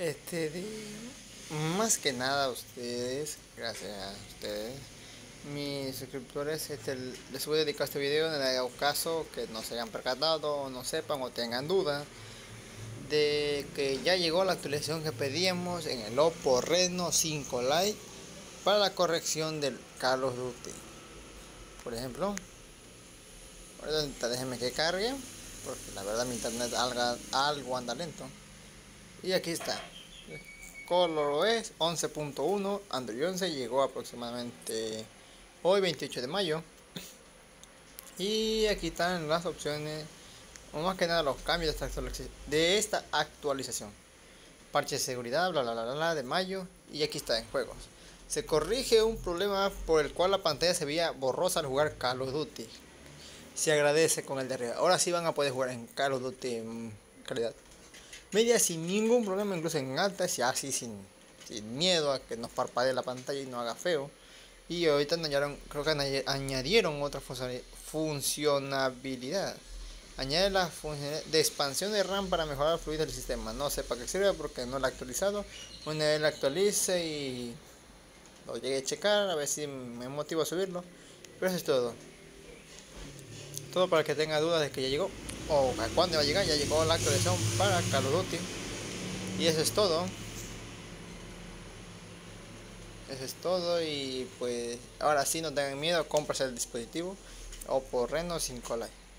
Este, de, más que nada a ustedes, gracias a ustedes, mis suscriptores, este, les voy a dedicar este video en el caso que no se hayan percatado, no sepan o tengan dudas de que ya llegó la actualización que pedíamos en el Oppo Reno 5 Lite para la corrección del Carlos Duty. Por ejemplo, ahorita déjenme que cargue, porque la verdad mi internet algo, algo anda lento. Y aquí está. ColorOS 11.1, Android 11 llegó aproximadamente hoy 28 de mayo. Y aquí están las opciones, o más que nada los cambios de esta actualización. Parche de seguridad, bla bla bla bla de mayo. Y aquí está en juegos. Se corrige un problema por el cual la pantalla se veía borrosa al jugar Call of Duty. Se agradece con el de arriba. Ahora sí van a poder jugar en Call of Duty en calidad media sin ningún problema, incluso en alta, y así sin, sin miedo a que nos parpadee la pantalla y no haga feo. Y ahorita añadieron, creo que añadieron otra funcionalidad. Añade la función de expansión de RAM para mejorar la fluidez del sistema. No sé para qué sirve porque no la he actualizado. Una vez la actualice y lo llegué a checar a ver si me motiva a subirlo. Pero eso es todo. Todo para que tenga dudas de que ya llegó o a cuándo va a llegar. Ya llegó la actualización para Call. Y eso es todo. Eso es todo y pues ahora sí no tengan miedo, compras el dispositivo o por Reno 5 Lite.